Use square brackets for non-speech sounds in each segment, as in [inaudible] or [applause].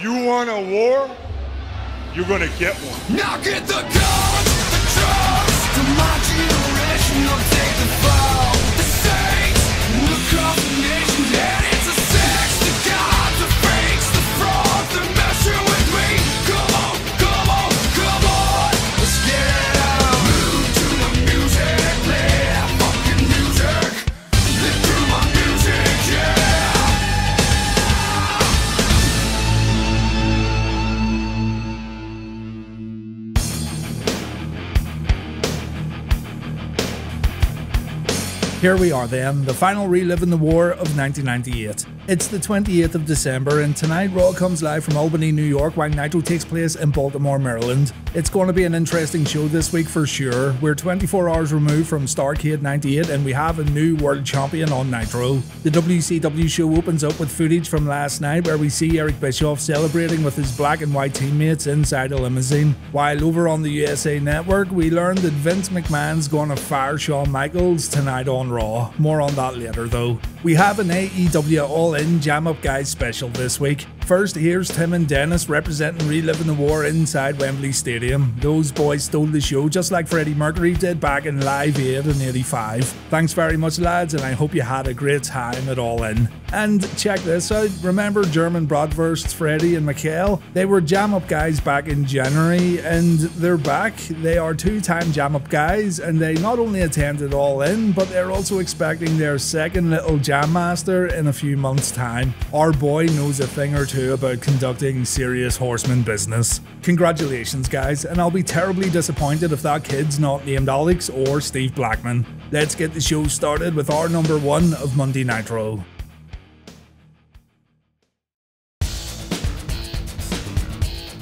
You want a war? You're gonna get one. Now get the guns, the drugs, to Here we are then, the final relive in the war of 1998. It's the 28th of December, and tonight Raw comes live from Albany, New York, while Nitro takes place in Baltimore, Maryland. It's going to be an interesting show this week for sure. We're 24 hours removed from Starrcade 98, and we have a new world champion on Nitro. The WCW show opens up with footage from last night where we see Eric Bischoff celebrating with his black and white teammates inside a limousine. While over on the USA Network, we learn that Vince McMahon's going to fire Shawn Michaels tonight on Raw. More on that later though. We have an AEW All In Jam Up Guys special this week. First, here's Tim and Dennis representing Reliving the War inside Wembley Stadium. Those boys stole the show just like Freddie Mercury did back in Live Aid in 85. Thanks very much, lads, and I hope you had a great time at All In. And check this out remember German Bratwursts, Freddie and Mikhail? They were Jam Up Guys back in January, and they're back. They are two time Jam Up Guys, and they not only attended All In, but they're also expecting their second little Jam Master in a few months' time. Our boy knows a thing or two about conducting serious horseman business. Congratulations, guys, and I'll be terribly disappointed if that kid's not named Alex or Steve Blackman. Let's get the show started with our number one of Monday Nitro.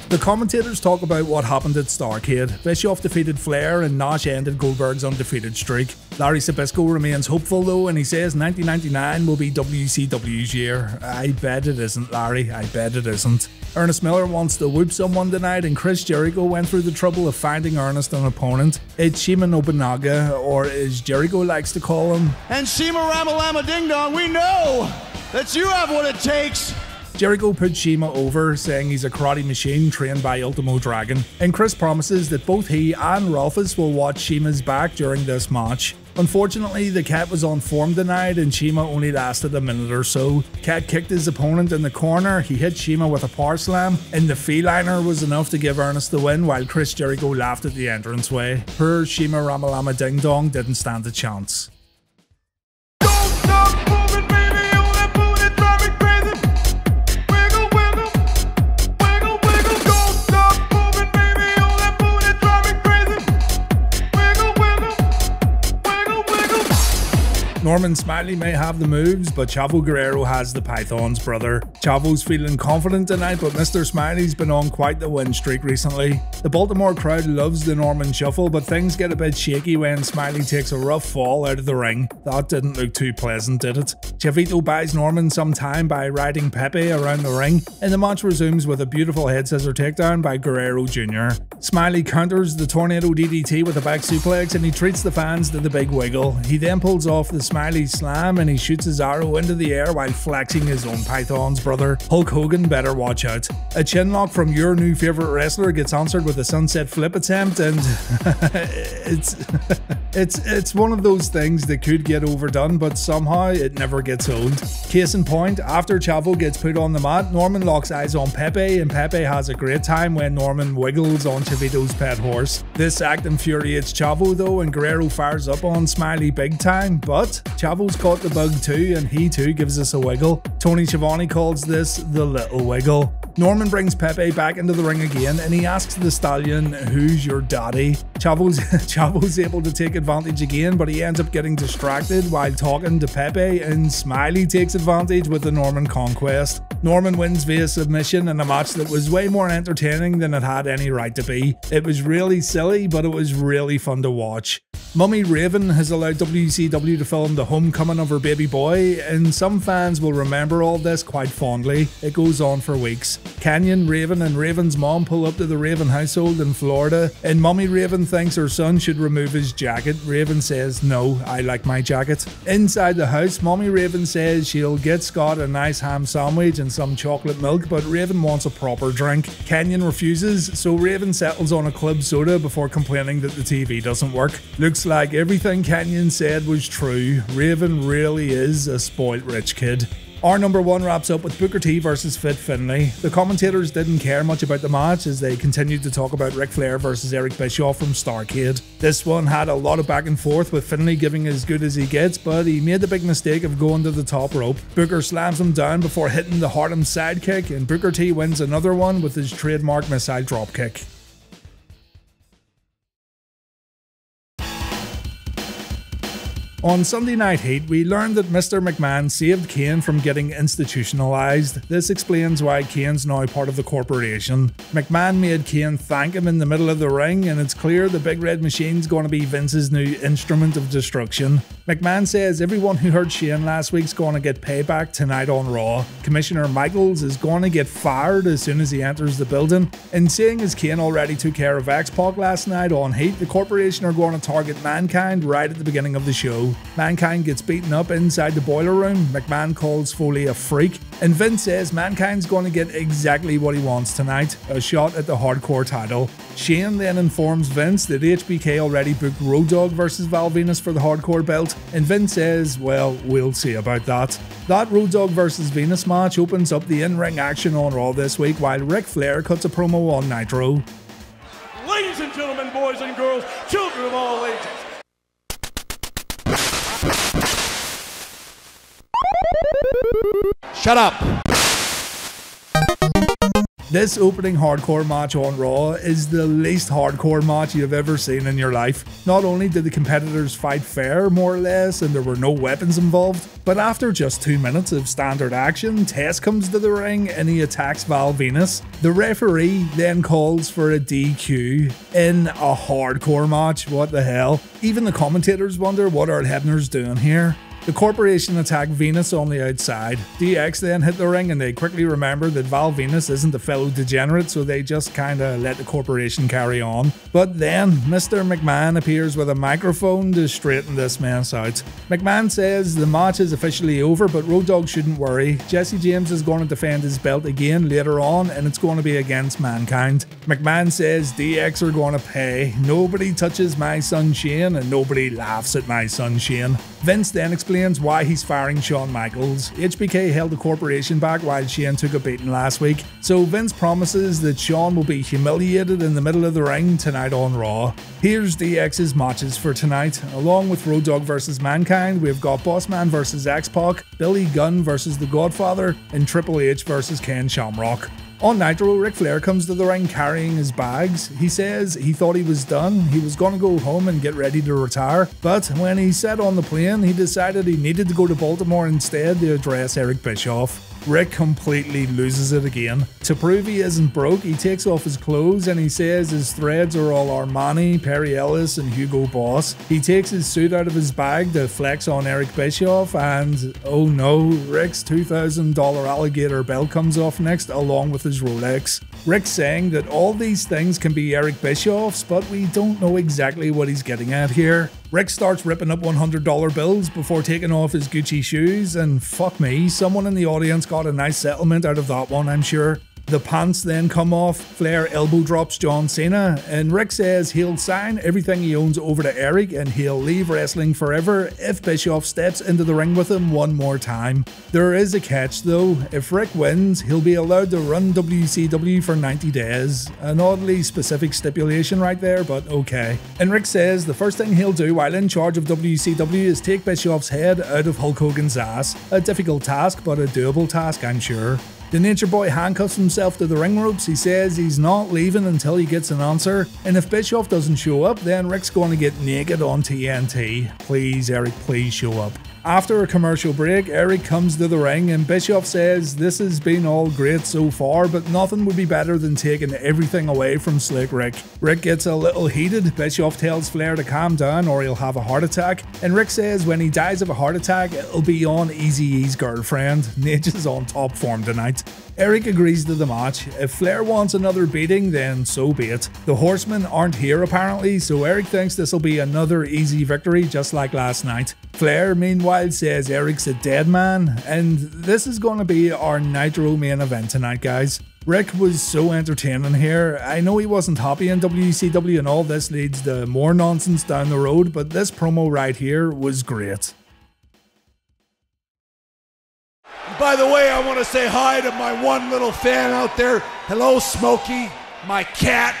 The commentators talk about what happened at Starrcade. Bischoff defeated Flair and Nash ended Goldberg's undefeated streak. Larry Zbyszko remains hopeful though and he says 1999 will be WCW's year. I bet it isn't, Larry. I bet it isn't. Ernest Miller wants to whoop someone tonight and Chris Jericho went through the trouble of finding Ernest an opponent. It's Shiima Nobunaga, or as Jericho likes to call him, And Shiima Ramalama Ding Dong, we know that you have what it takes. Jericho put Shiima over, saying he's a karate machine trained by Ultimo Dragon, and Chris promises that both he and Ralphus will watch Shiima's back during this match. Unfortunately, the cat was on form tonight and Shiima only lasted a minute or so. Cat kicked his opponent in the corner, he hit Shiima with a power slam, and the feliner was enough to give Ernest the win while Chris Jericho laughed at the entranceway. Poor Shiima Ramalama Ding Dong didn't stand a chance. Norman Smiley may have the moves, but Chavo Guerrero has the Python's brother. Chavo's feeling confident tonight, but Mr. Smiley's been on quite the win streak recently. The Baltimore crowd loves the Norman shuffle, but things get a bit shaky when Smiley takes a rough fall out of the ring. That didn't look too pleasant, did it? Chavito buys Norman some time by riding Pepe around the ring, and the match resumes with a beautiful head scissor takedown by Guerrero Jr. Smiley counters the tornado DDT with a back suplex and he treats the fans to the big wiggle. He then pulls off the Smiley slam and he shoots his arrow into the air while flexing his own Python's brother. Hulk Hogan better watch out. A chin lock from your new favorite wrestler gets answered with a sunset flip attempt and [laughs] it's [laughs] it's it's one of those things that could get overdone but somehow it never gets old. Case in point, after Chavo gets put on the mat, Norman locks eyes on Pepe and Pepe has a great time when Norman wiggles on Chavito's pet horse. This act infuriates Chavo though and Guerrero fires up on Smiley big time, but Chavo's caught the bug too and he too gives us a wiggle. Tony Schiavone calls this the little wiggle. Norman brings Pepe back into the ring again and he asks the stallion, Who's your daddy? Chavo's, [laughs] Chavo's able to take advantage again, but he ends up getting distracted while talking to Pepe, and Smiley takes advantage with the Norman conquest. Norman wins via submission in a match that was way more entertaining than it had any right to be. It was really silly, but it was really fun to watch. Mummy Raven has allowed WCW to film the homecoming of her baby boy, and some fans will remember all this quite fondly. It goes on for weeks. Kanyon, Raven, and Raven's mom pull up to the Raven household in Florida, and Mummy Raven thinks her son should remove his jacket. Raven says, No, I like my jacket. Inside the house, Mummy Raven says she'll get Scott a nice ham sandwich and some chocolate milk, but Raven wants a proper drink. Kanyon refuses, so Raven settles on a club soda before complaining that the TV doesn't work. Looks like everything Kanyon said was true. Raven really is a spoilt rich kid. Our number one wraps up with Booker T versus Fit Finlay. The commentators didn't care much about the match as they continued to talk about Ric Flair versus Eric Bischoff from Starrcade. This one had a lot of back and forth with Finlay giving as good as he gets, but he made the big mistake of going to the top rope. Booker slams him down before hitting the Harlem sidekick, and Booker T wins another one with his trademark missile dropkick. On Sunday Night Heat, we learned that Mr. McMahon saved Kane from getting institutionalized. This explains why Kane's now part of the corporation. McMahon made Kane thank him in the middle of the ring, and it's clear the Big Red Machine's going to be Vince's new instrument of destruction. McMahon says everyone who heard Shane last week's going to get payback tonight on Raw. Commissioner Michaels is going to get fired as soon as he enters the building. And seeing as Kane already took care of X-Pac last night on Heat, the corporation are going to target Mankind right at the beginning of the show. Mankind gets beaten up inside the boiler room. McMahon calls Foley a freak. And Vince says Mankind's going to get exactly what he wants tonight a shot at the hardcore title. Shane then informs Vince that HBK already booked Road Dogg versus Val Venis for the hardcore belt. And Vince says, well, we'll see about that. That Road Dogg versus Venis match opens up the in ring action on Raw this week while Ric Flair cuts a promo on Nitro. Ladies and gentlemen, boys and girls, children of all ages. Shut up. This opening hardcore match on Raw is the least hardcore match you've ever seen in your life. Not only did the competitors fight fair, more or less, and there were no weapons involved, but after just two minutes of standard action, Test comes to the ring and he attacks Val Venis. The referee then calls for a DQ in a hardcore match. What the hell? Even the commentators wonder what Earl Hebner's doing here. The corporation attacked Venis on the outside. DX then hit the ring and they quickly remember that Val Venis isn't a fellow degenerate, so they just kinda let the corporation carry on. But then Mr. McMahon appears with a microphone to straighten this mess out. McMahon says the match is officially over, but Road Dogg shouldn't worry. Jesse James is going to defend his belt again later on, and it's going to be against Mankind. McMahon says DX are going to pay. Nobody touches my son Shane, and nobody laughs at my son Shane. Vince then explains why he's firing Shawn Michaels. HBK held the corporation back while Shane took a beating last week, so Vince promises that Shawn will be humiliated in the middle of the ring tonight on Raw. Here's DX's matches for tonight. Along with Road Dogg versus Mankind, we've got Bossman versus X-Pac, Billy Gunn versus The Godfather, and Triple H versus Ken Shamrock. On Nitro, Ric Flair comes to the ring carrying his bags. He says he thought he was done, he was to go home and get ready to retire, but when he sat on the plane, he decided he needed to go to Baltimore instead to address Eric Bischoff. Ric completely loses it again. To prove he isn't broke, he takes off his clothes and he says his threads are all Armani, Perry Ellis, and Hugo Boss. He takes his suit out of his bag to flex on Eric Bischoff, and oh no, Ric's $2,000 alligator belt comes off next, along with his Rolex. Ric's saying that all these things can be Eric Bischoff's, but we don't know exactly what he's getting at here. Ric starts ripping up $100 bills before taking off his Gucci shoes, and fuck me, someone in the audience got a nice settlement out of that one, I'm sure. The pants then come off, Flair elbow drops John Cena, and Ric says he'll sign everything he owns over to Eric and he'll leave wrestling forever if Bischoff steps into the ring with him one more time. There is a catch though, if Ric wins, he'll be allowed to run WCW for 90 days. An oddly specific stipulation right there, but okay. And Ric says the first thing he'll do while in charge of WCW is take Bischoff's head out of Hulk Hogan's ass. A difficult task, but a doable task, I'm sure. The Nature Boy handcuffs himself to the ring ropes. He says he's not leaving until he gets an answer. And if Bischoff doesn't show up, then Ric's going to get naked on TNT. Please, Eric, please show up. After a commercial break, Eric comes to the ring and Bischoff says this has been all great so far, but nothing would be better than taking everything away from Slick Ric. Ric gets a little heated, Bischoff tells Flair to calm down or he'll have a heart attack, and Ric says when he dies of a heart attack, it'll be on Easy E's girlfriend. [laughs] Naitch is on top form tonight. Eric agrees to the match. If Flair wants another beating, then so be it. The Horsemen aren't here apparently, so Eric thinks this will be another easy victory just like last night. Flair, meanwhile, says Eric's a dead man, and this is going to be our Nitro main event tonight, guys. Ric was so entertaining here. I know he wasn't happy in WCW, and all this leads to more nonsense down the road, but this promo right here was great. By the way, I want to say hi to my one little fan out there. Hello, Smokey, my cat.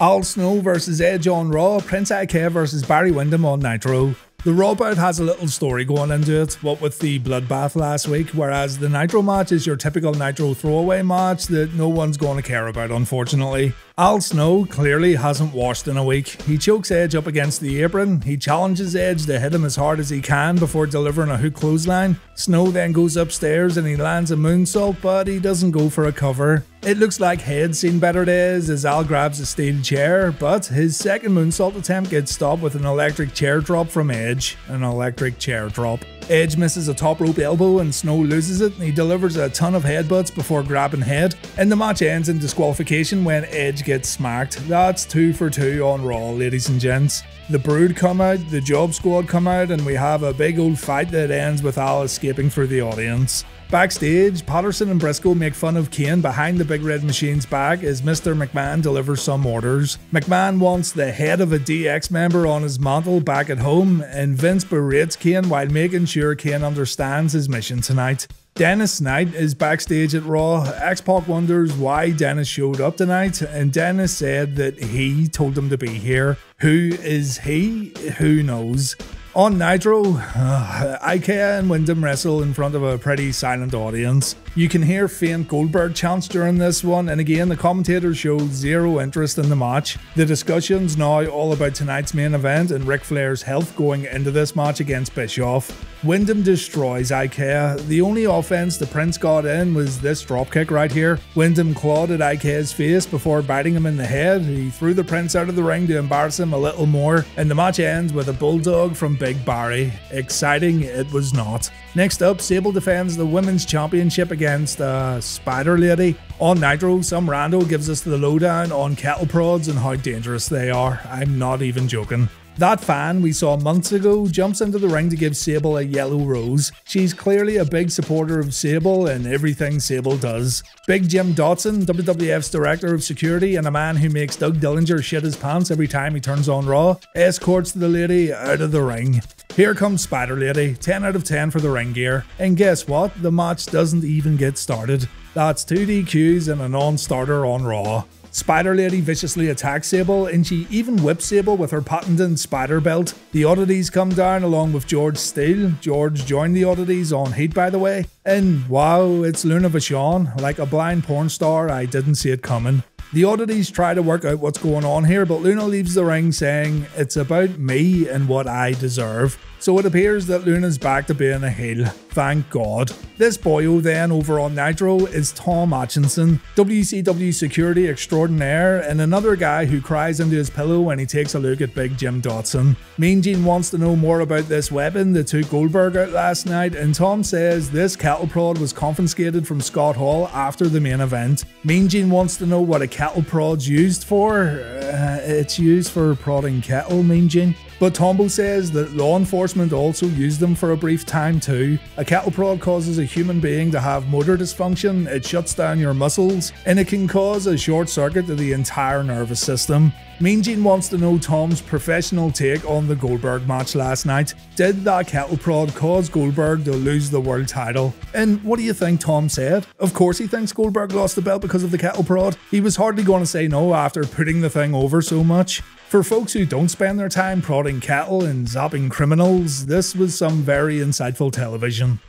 Al Snow versus Edge on Raw, Prince Iaukea versus Barry Windham on Nitro. The Raw bout has a little story going into it, what with the bloodbath last week, whereas the Nitro match is your typical Nitro throwaway match that no one's going to care about, unfortunately. Al Snow clearly hasn't washed in a week. He chokes Edge up against the apron, he challenges Edge to hit him as hard as he can before delivering a hook clothesline. Snow then goes upstairs and he lands a moonsault, but he doesn't go for a cover. It looks like head's seen better days as Al grabs a steel chair, but his second moonsault attempt gets stopped with an electric chair drop from Edge. An electric chair drop. Edge misses a top rope elbow and Snow loses it. He delivers a ton of headbutts before grabbing head, and the match ends in disqualification when Edge gets smacked. That's two for two on Raw, ladies and gents. The Brood come out, the Job Squad come out, and we have a big old fight that ends with Al escaping through the audience. Backstage, Patterson and Briscoe make fun of Kane behind the Big Red Machine's back as Mr. McMahon delivers some orders. McMahon wants the head of a DX member on his mantle back at home, and Vince berates Kane while making sure Kane understands his mission tonight. Dennis Knight is backstage at Raw. X Pac wonders why Dennis showed up tonight, and Dennis said that he told him to be here. Who is he? Who knows? On Nitro, uh, Iaukea and Windham wrestle in front of a pretty silent audience. You can hear faint Goldberg chants during this one, and again, the commentators show zero interest in the match. The discussion's now all about tonight's main event and Ric Flair's health going into this match against Bischoff. Windham destroys Iaukea. The only offense the Prince got in was this dropkick right here. Windham clawed at Iaukea face before biting him in the head. He threw the Prince out of the ring to embarrass him a little more, and the match ends with a bulldog from Big Barry. Exciting it was not. Next up, Sable defends the Women's Championship against uh, Spider Lady. On Nitro, some rando gives us the lowdown on cattle prods and how dangerous they are. I'm not even joking. That fan we saw months ago jumps into the ring to give Sable a yellow rose. She's clearly a big supporter of Sable and everything Sable does. Big Jim Dotson, WWF's director of security and a man who makes Doug Dillinger shit his pants every time he turns on Raw, escorts the lady out of the ring. Here comes Spider Lady, 10 out of 10 for the ring gear. And guess what? The match doesn't even get started. That's 2 DQs and a non starter on Raw. Spider Lady viciously attacks Sable, and she even whips Sable with her patented spider belt. The oddities come down along with George Steele. George joined the oddities on Heat, by the way. And wow, it's Luna Vachon. Like a blind porn star, I didn't see it coming. The oddities try to work out what's going on here, but Luna leaves the ring saying, It's about me and what I deserve. So it appears that Luna's back to being a heel. Thank God. This boyo then over on Nitro is Tom Atchison, WCW security extraordinaire, and another guy who cries into his pillow when he takes a look at Big Jim Dotson. Mean Gene wants to know more about this weapon that took Goldberg out last night, and Tom says this cattle prod was confiscated from Scott Hall after the main event. Mean Gene wants to know what a cattle prod's used for. Uh, it's used for prodding cattle, Mean Gene. But Tombo says that law enforcement also used them for a brief time too. A cattle prod causes a human being to have motor dysfunction, it shuts down your muscles, and it can cause a short circuit to the entire nervous system. Mean Gene wants to know Tom's professional take on the Goldberg match last night. Did that cattle prod cause Goldberg to lose the world title? And what do you think Tom said? Of course he thinks Goldberg lost the belt because of the cattle prod. He was hardly going to say no after putting the thing over so much. For folks who don't spend their time prodding cattle and zapping criminals, this was some very insightful television.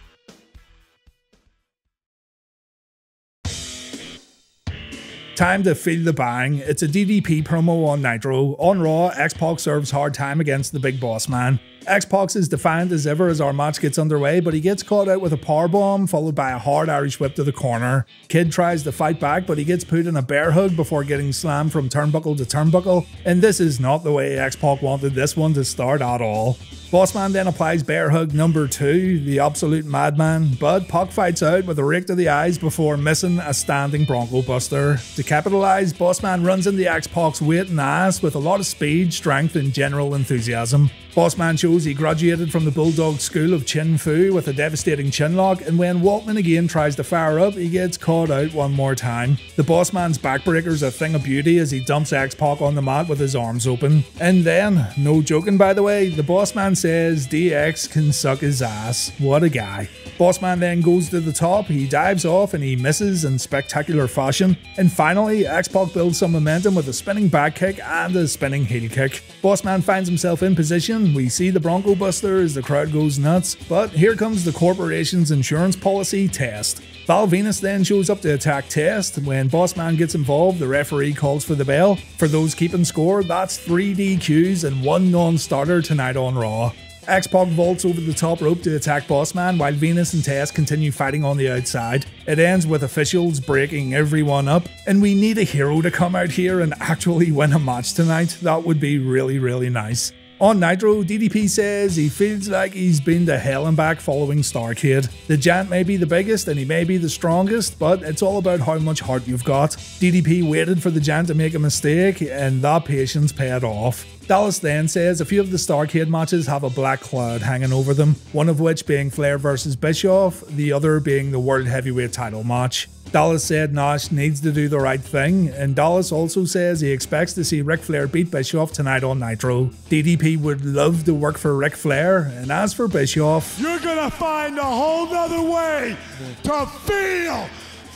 Time to feel the bang. It's a DDP promo on Nitro. On Raw, X-Pac serves hard time against the big boss man. X-Pac is defiant as ever as our match gets underway, but he gets caught out with a power bomb followed by a hard Irish whip to the corner. Kid tries to fight back, but he gets put in a bear hug before getting slammed from turnbuckle to turnbuckle, and this is not the way X-Pac wanted this one to start at all. Bossman then applies bear hug number two, the absolute madman, but Pac fights out with a rake to the eyes before missing a standing Bronco Buster. To capitalise, Bossman runs into X-Pac's weight and ass with a lot of speed, strength, and general enthusiasm. Bossman shows he graduated from the Bulldog School of Chin Fu with a devastating chin lock, and when Waltman again tries to fire up, he gets caught out one more time. The Bossman's backbreaker's a thing of beauty as he dumps X-Pac on the mat with his arms open. And then, no joking by the way, the Bossman says DX can suck his ass. What a guy. Bossman then goes to the top, he dives off and he misses in spectacular fashion. And finally, X-Pac builds some momentum with a spinning back kick and a spinning heel kick. Bossman finds himself in position, we see the Bronco Buster as the crowd goes nuts, but here comes the corporation's insurance policy test. Val Venis then shows up to attack Test. When Bossman gets involved, the referee calls for the bell. For those keeping score, that's 3 DQs and one non starter tonight on Raw. X-Pac vaults over the top rope to attack Bossman while Venis and Test continue fighting on the outside. It ends with officials breaking everyone up, and we need a hero to come out here and actually win a match tonight. That would be really, really nice. On Nitro, DDP says he feels like he's been to hell and back following Starrcade. The Giant may be the biggest and he may be the strongest, but it's all about how much heart you've got. DDP waited for the Giant to make a mistake, and that patience paid off. Dallas then says a few of the Starrcade matches have a black cloud hanging over them, one of which being Flair versus Bischoff, the other being the World Heavyweight title match. Dallas said Nash needs to do the right thing, and Dallas also says he expects to see Ric Flair beat Bischoff tonight on Nitro. DDP would love to work for Ric Flair, and as for Bischoff, You're gonna find a whole nother way to feel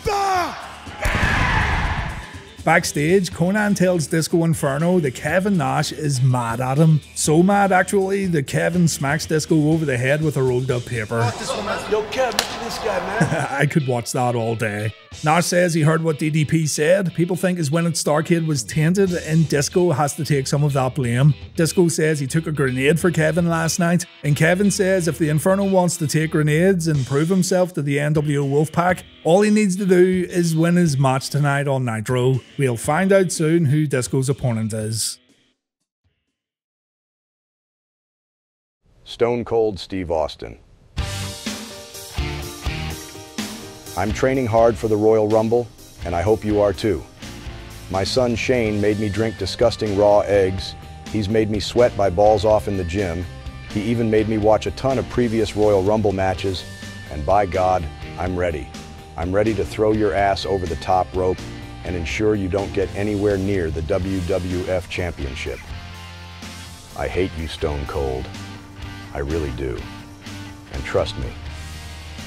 the Backstage, Konnan tells Disco Inferno that Kevin Nash is mad at him. So mad, actually, that Kevin smacks Disco over the head with a rolled up paper. Yo, Kev, look at this guy, man. [laughs] I could watch that all day. Nash says he heard what DDP said. People think his win at Starrcade was tainted, and Disco has to take some of that blame. Disco says he took a grenade for Kevin last night, and Kevin says if the Inferno wants to take grenades and prove himself to the NWO Wolfpac, all he needs to do is win his match tonight on Nitro. We'll find out soon who Disco's opponent is. Stone Cold Steve Austin. I'm training hard for the Royal Rumble, and I hope you are too. My son Shane made me drink disgusting raw eggs. He's made me sweat by balls off in the gym. He even made me watch a ton of previous Royal Rumble matches, and by God, I'm ready. I'm ready to throw your ass over the top rope and ensure you don't get anywhere near the WWF Championship. I hate you, Stone Cold. I really do. And trust me,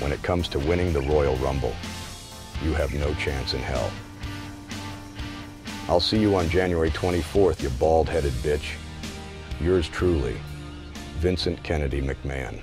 when it comes to winning the Royal Rumble, you have no chance in hell. I'll see you on January 24th, you bald headed bitch. Yours truly, Vincent Kennedy McMahon.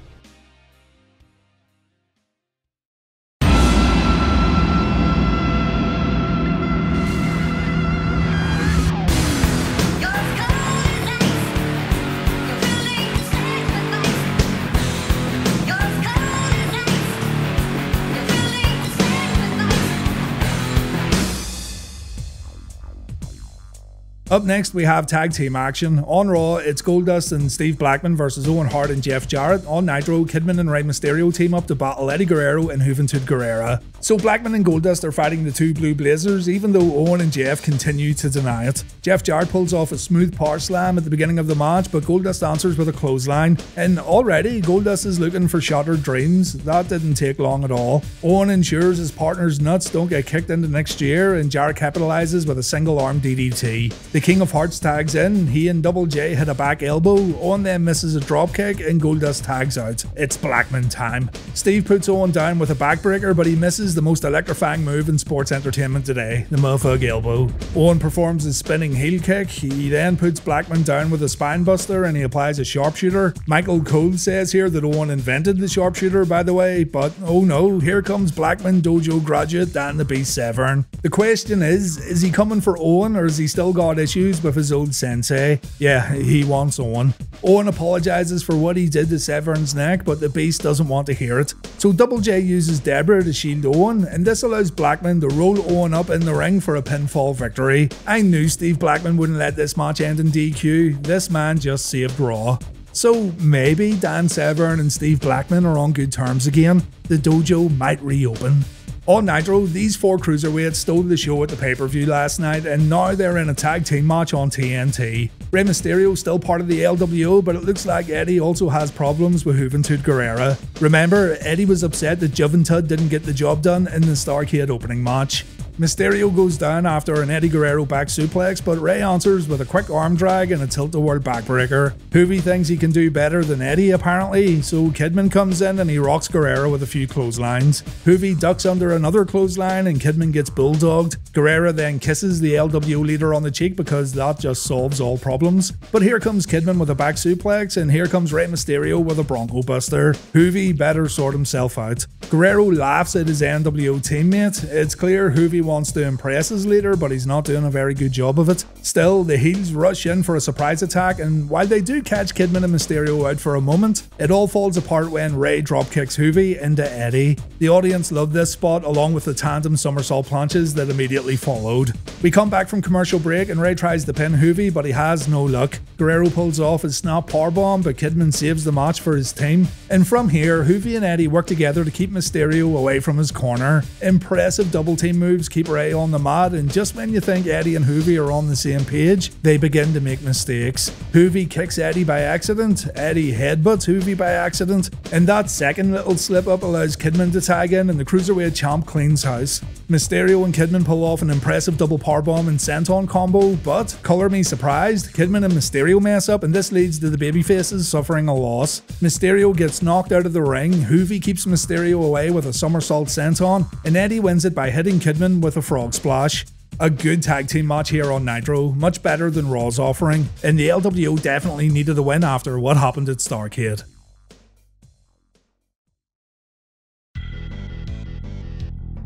Up next, we have tag team action. On Raw, it's Goldust and Steve Blackman versus Owen Hart and Jeff Jarrett. On Nitro, Kidman and Rey Mysterio team up to battle Eddie Guerrero and Juventud Guerrera. So Blackman and Goldust are fighting the two Blue Blazers, even though Owen and Jeff continue to deny it. Jeff Jarrett pulls off a smooth power slam at the beginning of the match, but Goldust answers with a clothesline. And already, Goldust is looking for shattered dreams. That didn't take long at all. Owen ensures his partner's nuts don't get kicked into next year, and Jarrett capitalizes with a single arm DDT. The King of Hearts tags in, he and Double J hit a back elbow, Owen then misses a dropkick, and Goldust tags out. It's Blackman time. Steve puts Owen down with a backbreaker, but he misses the most electrifying move in sports entertainment today, the motherfuck elbow. Owen performs his spinning heel kick, he then puts Blackman down with a spinebuster, and he applies a sharpshooter. Michael Cole says here that Owen invented the sharpshooter, by the way, but oh no, here comes Blackman Dojo graduate Dan the Beast Severn. The question is, is he coming for Owen or has he still got issues with his old sensei? Yeah, he wants Owen. Owen apologizes for what he did to Severn's neck, but the Beast doesn't want to hear it. So Double J uses Debra to shield Owen, and this allows Blackman to roll Owen up in the ring for a pinfall victory. I knew Steve Blackman wouldn't let this match end in DQ. This man just saved Raw. So maybe Dan Severn and Steve Blackman are on good terms again. The dojo might reopen. On Nitro, these four cruiserweights stole the show at the pay per view last night, and now they're in a tag team match on TNT. Rey Mysterio still part of the LWO, but it looks like Eddie also has problems with Juventud Guerrera. Remember, Eddie was upset that Juventud didn't get the job done in the Starrcade opening match. Mysterio goes down after an Eddie Guerrero back suplex, but Rey answers with a quick arm drag and a tilt a whirl backbreaker. Juvi thinks he can do better than Eddie apparently, so Kidman comes in and he rocks Guerrero with a few clotheslines. Juvi ducks under another clothesline and Kidman gets bulldogged. Guerrero then kisses the LWO leader on the cheek because that just solves all problems. But here comes Kidman with a back suplex and here comes Rey Mysterio with a Bronco Buster. Juvi better sort himself out. Guerrero laughs at his NWO teammate. It's clear Juvi wants to impress his leader, but he's not doing a very good job of it. Still, the heels rush in for a surprise attack, and while they do catch Kidman and Mysterio out for a moment, it all falls apart when Rey dropkicks Juvi into Eddie. The audience loved this spot, along with the tandem somersault planches that immediately followed. We come back from commercial break, and Rey tries to pin Juvi, but he has no luck. Guerrero pulls off his snap powerbomb, but Kidman saves the match for his team. And from here, Juvi and Eddie work together to keep Mysterio away from his corner. Impressive double team moves keep Rey on the mat, and just when you think Eddie and Juvi are on the same page, they begin to make mistakes. Juvi kicks Eddie by accident, Eddie headbutts Juvi by accident, and that second little slip up allows Kidman to tag in, and the cruiserweight champ cleans house. Mysterio and Kidman pull off an impressive double powerbomb and senton combo, but color me surprised, Kidman and Mysterio mess up, and this leads to the babyfaces suffering a loss. Mysterio gets knocked out of the ring, Juvi keeps Mysterio away with a somersault senton, and Eddie wins it by hitting Kidman with a frog splash. A good tag team match here on Nitro, much better than Raw's offering, and the LWO definitely needed a win after what happened at Starrcade.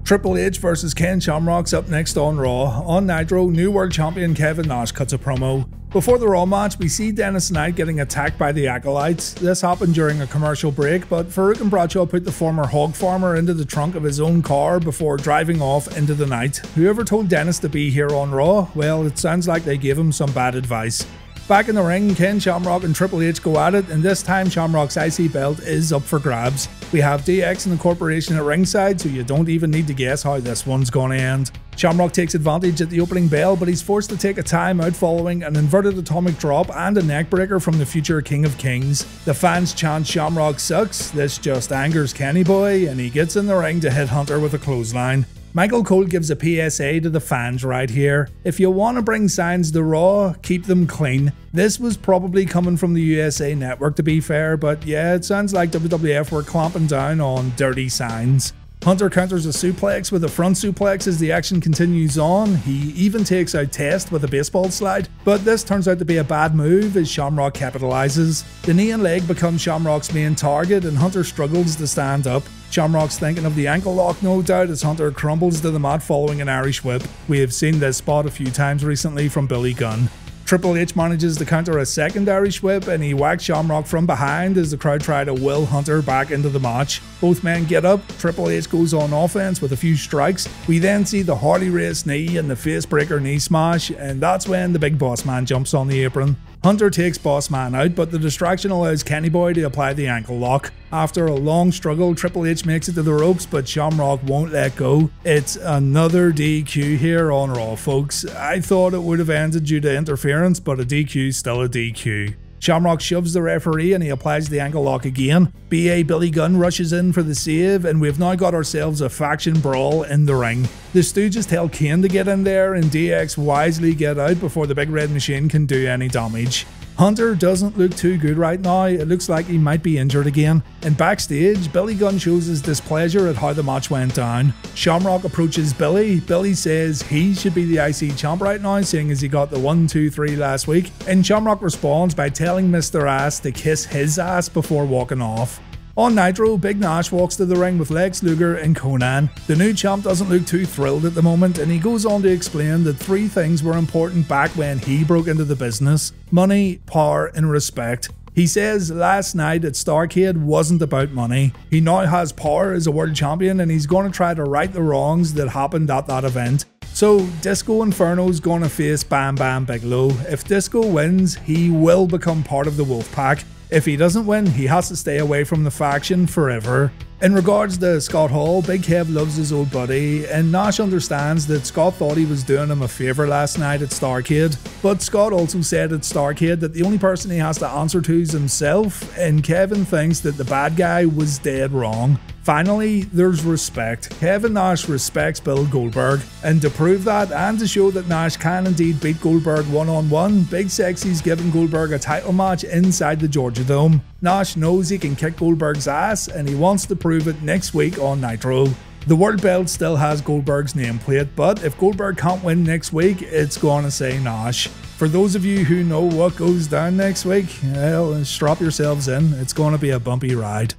Triple H versus Ken Shamrock's up next on Raw. On Nitro, new world champion Kevin Nash cuts a promo. Before the Raw match, we see Dennis Knight getting attacked by the Acolytes. This happened during a commercial break, but Faarooq and Bradshaw put the former hog farmer into the trunk of his own car before driving off into the night. Whoever told Dennis to be here on Raw? Well, it sounds like they gave him some bad advice. Back in the ring, Ken Shamrock and Triple H go at it, and this time Shamrock's IC belt is up for grabs. We have DX and the Corporation at ringside, so you don't even need to guess how this one's gonna end. Shamrock takes advantage at the opening bell, but he's forced to take a time out following an inverted atomic drop and a neckbreaker from the future King of Kings. The fans chant Shamrock sucks, this just angers Kenny Boy, and he gets in the ring to hit Hunter with a clothesline. Michael Cole gives a PSA to the fans right here. If you want to bring signs to Raw, keep them clean. This was probably coming from the USA Network to be fair, but yeah, it sounds like WWF were clamping down on dirty signs. Hunter counters a suplex with a front suplex as the action continues on. He even takes out Test with a baseball slide, but this turns out to be a bad move as Shamrock capitalizes. The knee and leg become Shamrock's main target, and Hunter struggles to stand up. Shamrock's thinking of the ankle lock, no doubt, as Hunter crumbles to the mat following an Irish whip. We have seen this spot a few times recently from Billy Gunn. Triple H manages to counter a second Irish whip and he whacks Shamrock from behind as the crowd try to will Hunter back into the match. Both men get up, Triple H goes on offense with a few strikes. We then see the Harley Race knee and the facebreaker knee smash, and that's when the big boss man jumps on the apron. Hunter takes Boss Man out, but the distraction allows Kenny Boy to apply the ankle lock. After a long struggle, Triple H makes it to the ropes, but Shamrock won't let go. It's another DQ here on Raw, folks. I thought it would have ended due to interference, but a DQ is still a DQ. Shamrock shoves the referee and he applies the ankle lock again. BA Billy Gunn rushes in for the save, and we've now got ourselves a faction brawl in the ring. The Stooges tell Kane to get in there, and DX wisely get out before the big red machine can do any damage. Hunter doesn't look too good right now, it looks like he might be injured again. And backstage, Billy Gunn shows his displeasure at how the match went down. Shamrock approaches Billy. Billy says he should be the IC champ right now, seeing as he got the 1 2 3 last week. And Shamrock responds by telling Mr. Ass to kiss his ass before walking off. On Nitro, Big Nash walks to the ring with Lex Luger and Konnan. The new champ doesn't look too thrilled at the moment, and he goes on to explain that three things were important back when he broke into the business money, power, and respect. He says last night at Starrcade wasn't about money. He now has power as a world champion and he's going to try to right the wrongs that happened at that event. So Disco Inferno's gonna face Bam Bam Bigelow. If Disco wins, he will become part of the Wolfpac. If he doesn't win, he has to stay away from the faction forever. In regards to Scott Hall, Big Kev loves his old buddy, and Nash understands that Scott thought he was doing him a favour last night at Starrcade. But Scott also said at Starrcade that the only person he has to answer to is himself, and Kevin thinks that the bad guy was dead wrong. Finally, there's respect. Kevin Nash respects Bill Goldberg, and to prove that and to show that Nash can indeed beat Goldberg one on one, Big Sexy's giving Goldberg a title match inside the Georgia Dome. Nash knows he can kick Goldberg's ass, and he wants to prove it next week on Nitro. The world belt still has Goldberg's nameplate, but if Goldberg can't win next week, it's gonna say Nash. For those of you who know what goes down next week, well, strap yourselves in, it's gonna be a bumpy ride.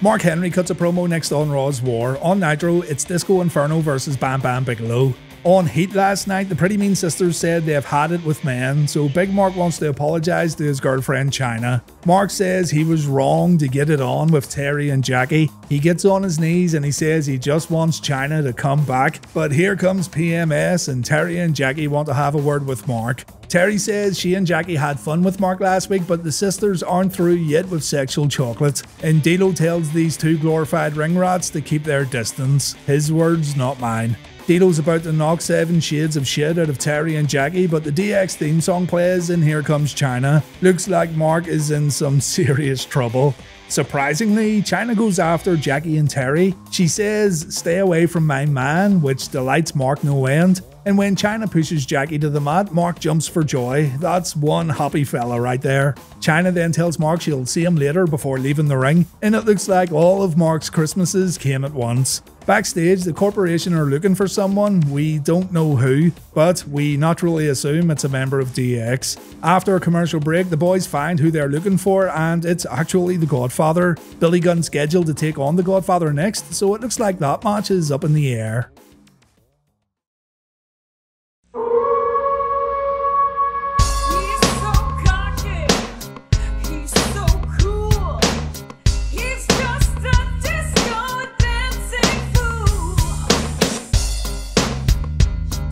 Mark Henry cuts a promo next on Raw's War. On Nitro, it's Disco Inferno versus Bam Bam Bigelow. On Heat last night, the Pretty Mean Sisters said they have had it with men, so Big Mark wants to apologise to his girlfriend Chyna. Mark says he was wrong to get it on with Terri and Jackie. He gets on his knees and he says he just wants Chyna to come back, but here comes PMS and Terri and Jackie want to have a word with Mark. Terri says she and Jackie had fun with Mark last week, but the sisters aren't through yet with sexual chocolates. And D'Lo tells these two glorified ring rats to keep their distance. His words, not mine. D'Lo's about to knock seven shades of shit out of Terri and Jackie, but the DX theme song plays and here comes Chyna. Looks like Mark is in some [laughs] serious trouble. Surprisingly, Chyna goes after Jackie and Terri. She says, Stay away from my man, which delights Mark no end. And when Chyna pushes Jackie to the mat, Mark jumps for joy. That's one happy fella right there. Chyna then tells Mark she'll see him later before leaving the ring, and it looks like all of Mark's Christmases came at once. Backstage, the corporation are looking for someone, we don't know who, but we naturally assume it's a member of DX. After a commercial break, the boys find who they're looking for, and it's actually the Godfather. Billy Gunn scheduled to take on the Godfather next, so it looks like that match is up in the air.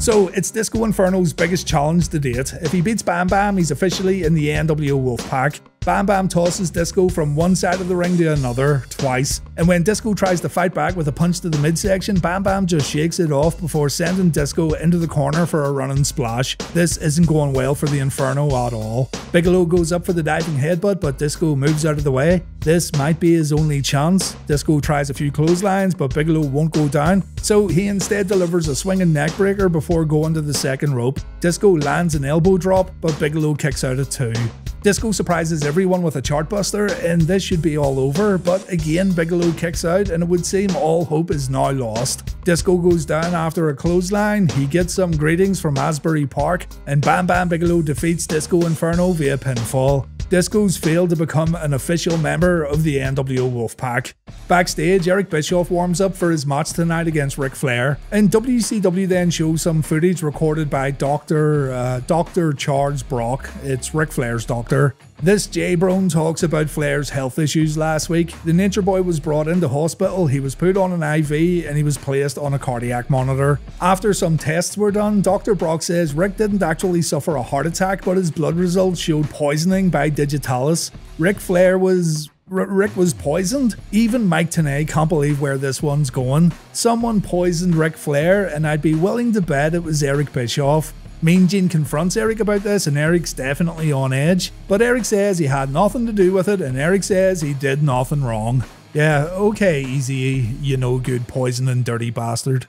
So it's Disco Inferno's biggest challenge to date. If he beats Bam Bam, he's officially in the NWO Wolfpac. Bam Bam tosses Disco from one side of the ring to another twice, and when Disco tries to fight back with a punch to the midsection, Bam Bam just shakes it off before sending Disco into the corner for a running splash. This isn't going well for the Inferno at all. Bigelow goes up for the diving headbutt, but Disco moves out of the way. This might be his only chance. Disco tries a few clotheslines, but Bigelow won't go down, so he instead delivers a swinging neckbreaker before going to the second rope. Disco lands an elbow drop, but Bigelow kicks out at two. Disco surprises everyone with a chartbuster, and this should be all over, but again Bigelow kicks out, and it would seem all hope is now lost. Disco goes down after a clothesline, he gets some greetings from Asbury Park, and Bam Bam Bigelow defeats Disco Inferno via pinfall. Disco's failed to become an official member of the NWO Wolfpac. Backstage, Eric Bischoff warms up for his match tonight against Ric Flair, and WCW then shows some footage recorded by Dr. Uh, Dr. Charles Brock. It's Ric Flair's doctor. This J Brone talks about Flair's health issues last week. The Nature Boy was brought into hospital, he was put on an IV, and he was placed on a cardiac monitor. After some tests were done, Dr. Brock says Ric didn't actually suffer a heart attack, but his blood results showed poisoning by digitalis. Ric Flair was Ric was poisoned. Even Mike Tenay can't believe where this one's going. Someone poisoned Ric Flair, and I'd be willing to bet it was Eric Bischoff. Mean Gene confronts Eric about this, and Eric's definitely on edge. But Eric says he had nothing to do with it, and Eric says he did nothing wrong. Yeah, okay, easy, you know, good poison and dirty bastard.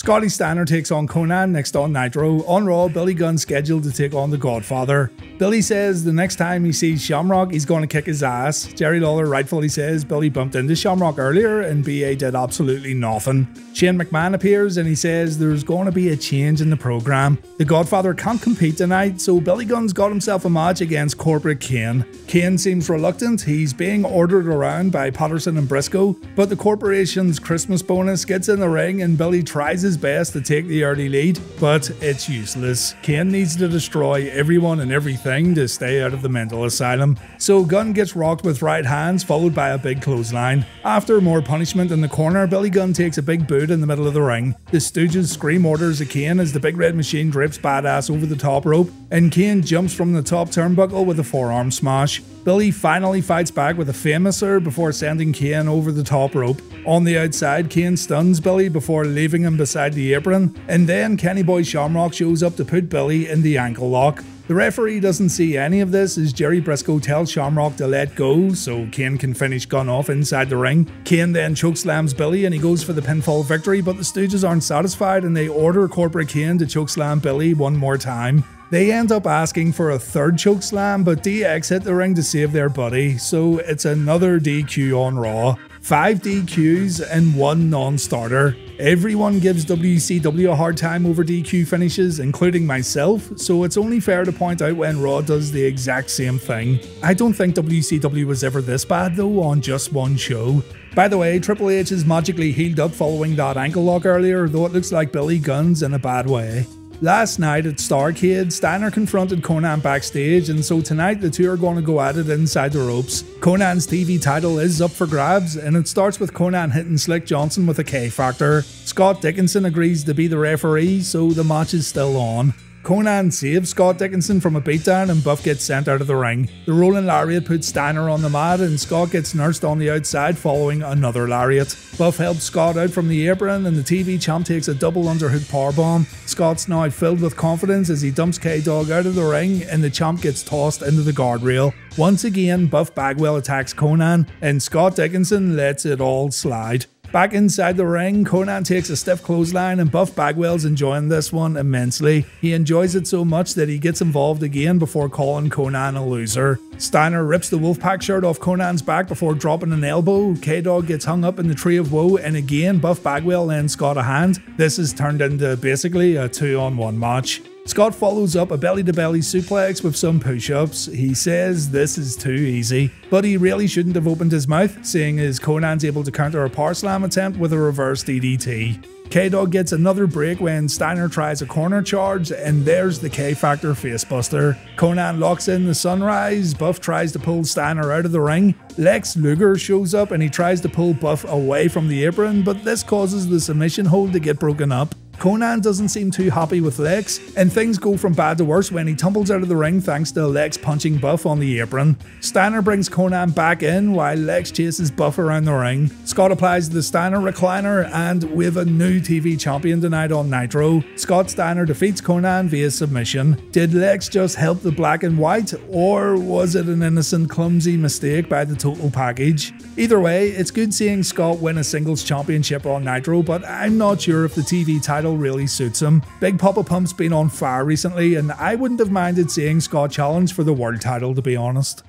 Scotty Steiner takes on Konnan next on Nitro. On Raw, Billy Gunn's scheduled to take on The Godfather. Billy says the next time he sees Shamrock, he's going to kick his ass. Jerry Lawler rightfully says Billy bumped into Shamrock earlier and BA did absolutely nothing. Shane McMahon appears and he says there's going to be a change in the program. The Godfather can't compete tonight, so Billy Gunn's got himself a match against Corporate Kane. Kane seems reluctant, he's being ordered around by Patterson and Briscoe, but the corporation's Christmas bonus gets in the ring and Billy tries best to take the early lead, but it's useless. Kane needs to destroy everyone and everything to stay out of the mental asylum. So Gunn gets rocked with right hands, followed by a big clothesline. After more punishment in the corner, Billy Gunn takes a big boot in the middle of the ring. The Stooges scream orders at Kane as the big red machine drips badass over the top rope, and Kane jumps from the top turnbuckle with a forearm smash. Billy finally fights back with a famouser before sending Kane over the top rope. On the outside, Kane stuns Billy before leaving him beside the apron, and then Kenny Boy Shamrock shows up to put Billy in the ankle lock. The referee doesn't see any of this as Jerry Briscoe tells Shamrock to let go so Kane can finish Gunn off inside the ring. Kane then chokeslams Billy and he goes for the pinfall victory, but the Stooges aren't satisfied and they order Corporate Kane to chokeslam Billy one more time. They end up asking for a third choke slam, but DX hit the ring to save their buddy, so it's another DQ on Raw. Five DQs and one non starter. Everyone gives WCW a hard time over DQ finishes, including myself, so it's only fair to point out when Raw does the exact same thing. I don't think WCW was ever this bad though on just one show. By the way, Triple H is magically healed up following that ankle lock earlier, though it looks like Billy Gunn's in a bad way. Last night at Starrcade, Steiner confronted Konnan backstage, and so tonight the two are going to go at it inside the ropes. Konnan's TV title is up for grabs, and it starts with Konnan hitting Slick Johnson with a K Factor. Scott Dickerson agrees to be the referee, so the match is still on. Konnan saves Scott Dickerson from a beatdown and Buff gets sent out of the ring. The rolling lariat puts Steiner on the mat and Scott gets nursed on the outside following another lariat. Buff helps Scott out from the apron and the TV champ takes a double underhook powerbomb. Scott's now filled with confidence as he dumps K-Dog out of the ring and the champ gets tossed into the guardrail. Once again, Buff Bagwell attacks Konnan and Scott Dickerson lets it all slide. Back inside the ring, Konnan takes a stiff clothesline and Buff Bagwell's enjoying this one immensely. He enjoys it so much that he gets involved again before calling Konnan a loser. Steiner rips the Wolfpac shirt off Konnan's back before dropping an elbow. K-Dog gets hung up in the Tree of Woe and again Buff Bagwell lends Scott a hand. This has turned into basically a two on one match. Scott follows up a belly to belly suplex with some push ups. He says this is too easy, but he really shouldn't have opened his mouth, seeing as Konnan's able to counter a power slam attempt with a reverse DDT. K Dog gets another break when Steiner tries a corner charge, and there's the K Factor facebuster. Konnan locks in the sunrise, Buff tries to pull Steiner out of the ring. Lex Luger shows up and he tries to pull Buff away from the apron, but this causes the submission hold to get broken up. Konnan doesn't seem too happy with Lex, and things go from bad to worse when he tumbles out of the ring thanks to Lex punching Buff on the apron. Steiner brings Konnan back in while Lex chases Buff around the ring. Scott applies the Steiner recliner, and have a new TV champion tonight on Nitro. Scott Steiner defeats Konnan via submission. Did Lex just help the black and white, or was it an innocent, clumsy mistake by the total package? Either way, it's good seeing Scott win a singles championship on Nitro, but I'm not sure if the TV title really suits him. Big Papa Pump's been on fire recently, and I wouldn't have minded seeing Scott challenge for the world title, to be honest.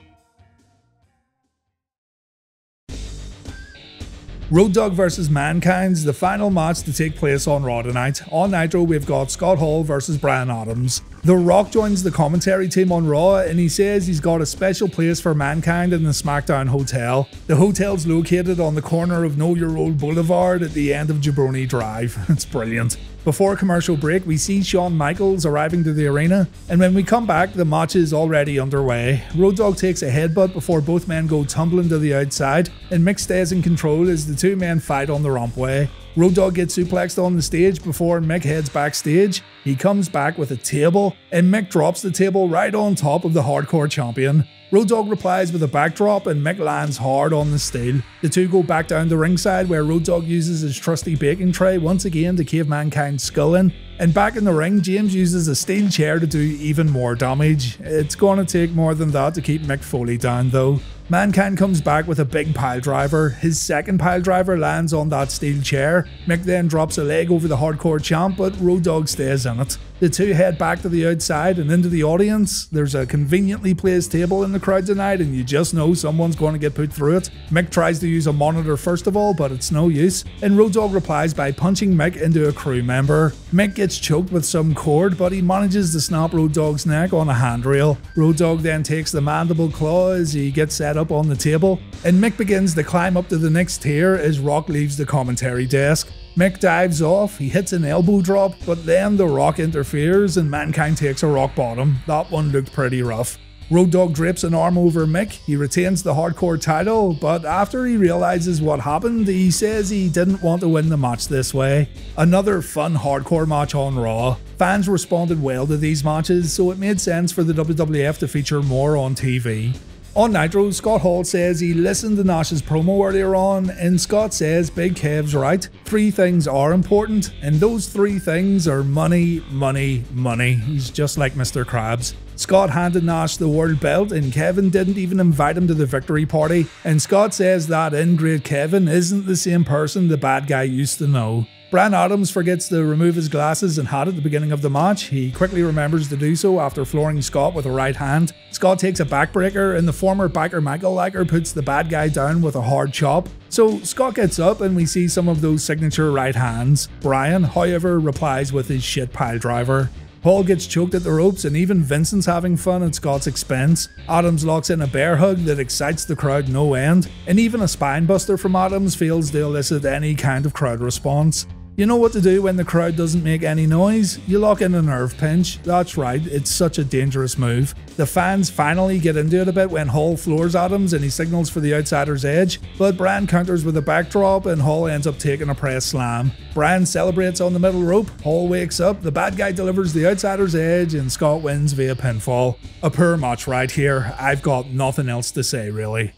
Road Dogg versus Mankind's the final match to take place on Raw tonight. On Nitro, we've got Scott Hall versus Brian Adams. The Rock joins the commentary team on Raw and he says he's got a special place for Mankind in the SmackDown Hotel. The hotel's located on the corner of Know Your Role Boulevard at the end of Jabroni Drive. [laughs] it's brilliant. Before commercial break, we see Shawn Michaels arriving to the arena, and when we come back, the match is already underway. Road Dogg takes a headbutt before both men go tumbling to the outside, and Mick stays in control as the two men fight on the rampway. Road Dogg gets suplexed on the stage before Mick heads backstage. He comes back with a table, and Mick drops the table right on top of the hardcore champion. Road Dogg replies with a backdrop, and Mick lands hard on the steel. The two go back down to ringside, where Road Dogg uses his trusty baking tray once again to cave Mankind's skull in. And back in the ring, James uses a steel chair to do even more damage. It's to take more than that to keep Mick Foley down, though. Mankind comes back with a big pile driver. His second pile driver lands on that steel chair. Mick then drops a leg over the hardcore champ, but Road Dogg stays in it. The two head back to the outside and into the audience. There's a conveniently placed table in the crowd tonight, and you just know someone's going to get put through it. Mick tries to use a monitor first of all, but it's no use. And Road Dogg replies by punching Mick into a crew member. Mick gets choked with some cord, but he manages to snap Road Dogg's neck on a handrail. Road Dogg then takes the mandible claw as he gets set up on the table, and Mick begins to climb up to the next tier as Rock leaves the commentary desk. Mick dives off, he hits an elbow drop, but then the Rock interferes and Mankind takes a rock bottom. That one looked pretty rough. Road Dogg drapes an arm over Mick. He retains the hardcore title, but after he realizes what happened, he says he didn't want to win the match this way. Another fun hardcore match on Raw. Fans responded well to these matches, so it made sense for the WWF to feature more on TV. On Nitro, Scott Hall says he listened to Nash's promo earlier on, and Scott says Big Kev's right. Three things are important, and those three things are money, money, money. He's just like Mr. Krabs. Scott handed Nash the world belt, and Kevin didn't even invite him to the victory party. And Scott says that ingrate Kevin isn't the same person the bad guy used to know. Brian Adams forgets to remove his glasses and hat at the beginning of the match. He quickly remembers to do so after flooring Scott with a right hand. Scott takes a backbreaker and the former backer Michael Liker puts the bad guy down with a hard chop. So Scott gets up and we see some of those signature right hands. Brian, however, replies with his shit pile driver. Paul gets choked at the ropes, and even Vincent's having fun at Scott's expense. Adams locks in a bear hug that excites the crowd no end, and even a spine buster from Adams fails to elicit any kind of crowd response. You know what to do when the crowd doesn't make any noise? You lock in a nerve pinch. That's right, it's such a dangerous move. The fans finally get into it a bit when Hall floors Adams and he signals for the outsider's edge, but Brian counters with a backdrop and Hall ends up taking a press slam. Brian celebrates on the middle rope, Hall wakes up, the bad guy delivers the outsider's edge, and Scott wins via pinfall. A poor match right here. I've got nothing else to say really.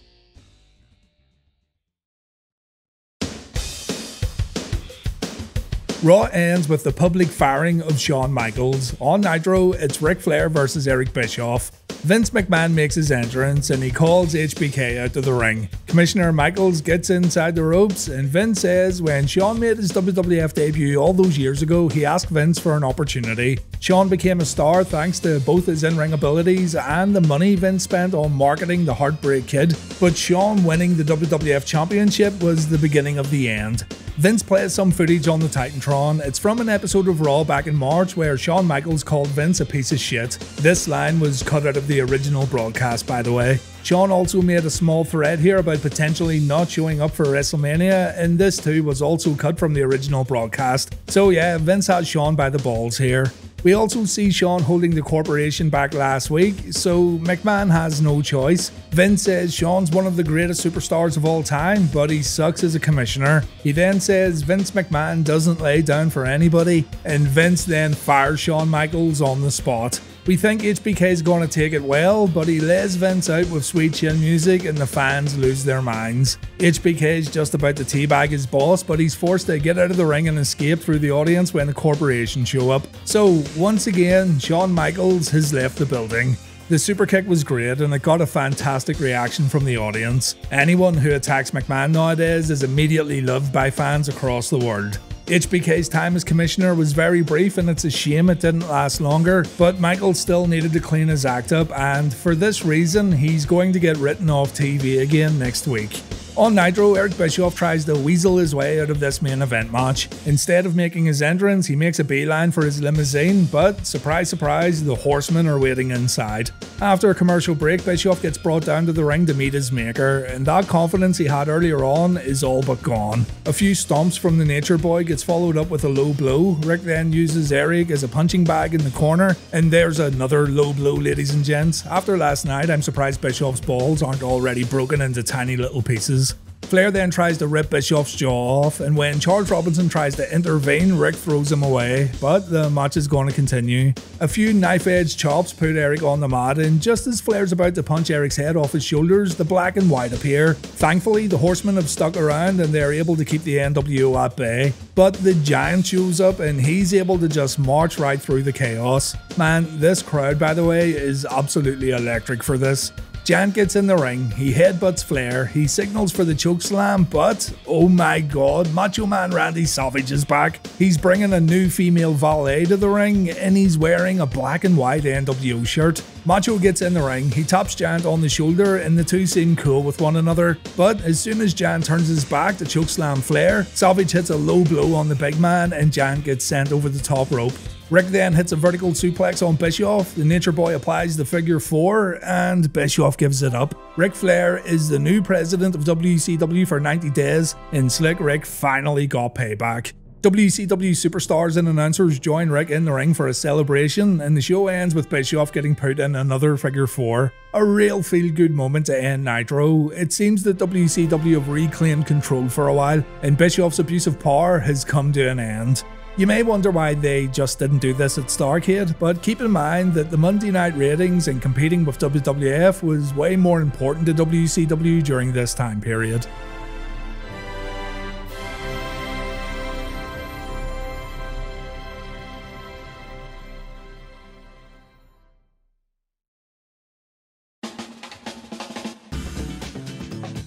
Raw ends with the public firing of Shawn Michaels. On Nitro, it's Ric Flair versus Eric Bischoff. Vince McMahon makes his entrance and he calls HBK out to the ring. Commissioner Michaels gets inside the ropes and Vince says when Shawn made his WWF debut all those years ago, he asked Vince for an opportunity. Shawn became a star thanks to both his in ring abilities and the money Vince spent on marketing the Heartbreak Kid, but Shawn winning the WWF Championship was the beginning of the end. Vince plays some footage on the Titantron. It's from an episode of Raw back in March where Shawn Michaels called Vince a piece of shit. This line was cut out of the original broadcast, by the way. Shawn also made a small thread here about potentially not showing up for WrestleMania, and this too was also cut from the original broadcast. So yeah, Vince had Shawn by the balls here. We also see Shawn holding the corporation back last week, so McMahon has no choice. Vince says Shawn's one of the greatest superstars of all time, but he sucks as a commissioner. He then says Vince McMahon doesn't lay down for anybody, and Vince then fires Shawn Michaels on the spot. We think HBK is going to take it well, but he lays Vince out with sweet chin music and the fans lose their minds. HBK is just about to teabag his boss, but he's forced to get out of the ring and escape through the audience when the corporation show up. So, once again, Shawn Michaels has left the building. The super kick was great and it got a fantastic reaction from the audience. Anyone who attacks McMahon nowadays is immediately loved by fans across the world. HBK's time as commissioner was very brief and it's a shame it didn't last longer, but Michael still needed to clean his act up and for this reason he's going to get written off TV again next week. On Nitro, Eric Bischoff tries to weasel his way out of this main event match. Instead of making his entrance, he makes a beeline for his limousine, but surprise, surprise, the horsemen are waiting inside. After a commercial break, Bischoff gets brought down to the ring to meet his maker, and that confidence he had earlier on is all but gone. A few stomps from the Nature Boy gets followed up with a low blow. Ric then uses Eric as a punching bag in the corner, and there's another low blow, ladies and gents. After last night, I'm surprised Bischoff's balls aren't already broken into tiny little pieces. Flair then tries to rip Bischoff's jaw off, and when Charles Robinson tries to intervene, Ric throws him away, but the match is going to continue. A few knife edge chops put Eric on the mat, and just as Flair's about to punch Eric's head off his shoulders, the black and white appear. Thankfully, the horsemen have stuck around and they're able to keep the NWO at bay. But the giant shows up and he's able to just march right through the chaos. Man, this crowd, by the way, is absolutely electric for this. Giant gets in the ring, he headbutts Flair, he signals for the choke slam, but oh my god, Macho Man Randy Savage is back. He's bringing a new female valet to the ring, and he's wearing a black and white NWO shirt. Macho gets in the ring, he taps Giant on the shoulder, and the two seem cool with one another. But as soon as Jan turns his back to chokeslam Flair, Savage hits a low blow on the big man, and Jan gets sent over the top rope. Ric then hits a vertical suplex on Bischoff. The Nature Boy applies the figure four, and Bischoff gives it up. Ric Flair is the new president of WCW for 90 days, and Slick Ric finally got payback. WCW superstars and announcers join Ric in the ring for a celebration, and the show ends with Bischoff getting put in another figure four. A real feel good moment to end Nitro. It seems that WCW have reclaimed control for a while, and Bischoff's abuse of power has come to an end. You may wonder why they just didn't do this at Starrcade, but keep in mind that the Monday night ratings and competing with WWF was way more important to WCW during this time period.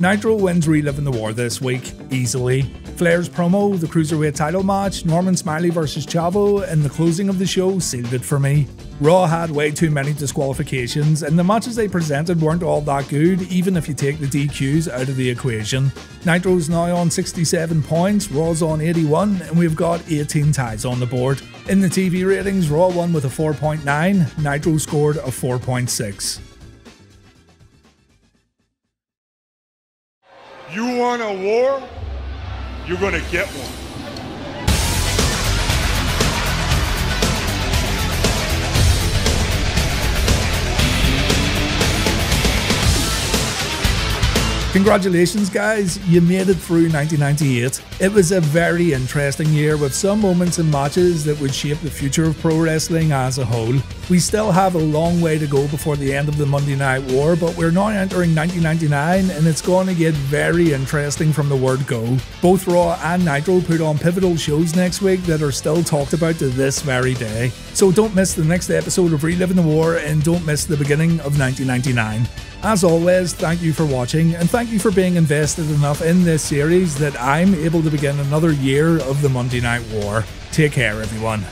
Nitro wins Reliving the War this week, easily. Flair's promo, the Cruiserweight title match, Norman Smiley vs Chavo, and the closing of the show sealed it for me. Raw had way too many disqualifications, and the matches they presented weren't all that good, even if you take the DQs out of the equation. Nitro's now on 67 points, Raw's on 81, and we've got 18 ties on the board. In the TV ratings, Raw won with a 4.9, Nitro scored a 4.6. You want a war? You're gonna get one. Congratulations, guys, you made it through 1998. It was a very interesting year with some moments and matches that would shape the future of pro wrestling as a whole. We still have a long way to go before the end of the Monday Night War, but we're now entering 1999 and it's going to get very interesting from the word go. Both Raw and Nitro put on pivotal shows next week that are still talked about to this very day. So don't miss the next episode of Reliving the War and don't miss the beginning of 1999. As always, thank you for watching and thank you for being invested enough in this series that I'm able to begin another year of the Monday Night War. Take care, everyone.